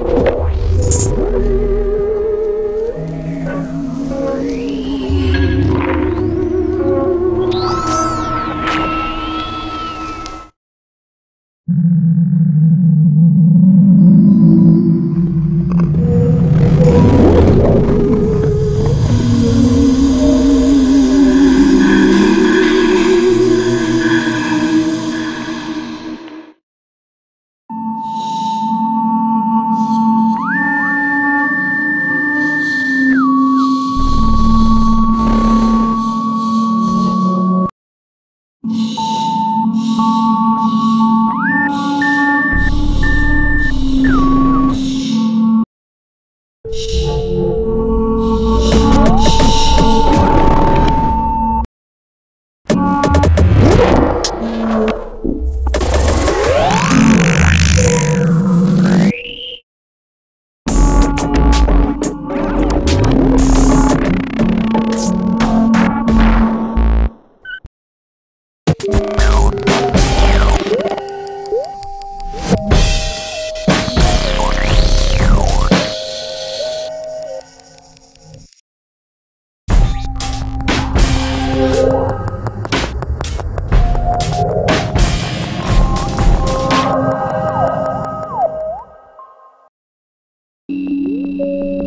you. Thank you.